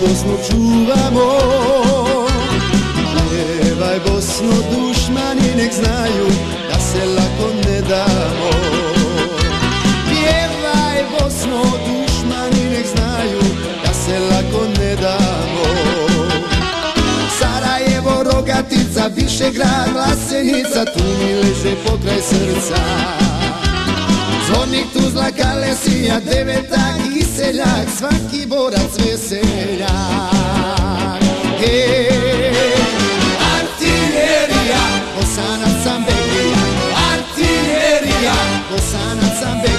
pjevamo Pjevaj Bosno dušmani nek znaju da se lako ne damo. Pjevaj Bosno dušmani nek znaju da se lako ne damo. Sarajevo, Rogatica, Višegrad, Vlasenica, tu mi leže pokraj srca. Zvornik Tuzla, Kalesija, Devetak i Seljak, svaki borac veseljak sun and some.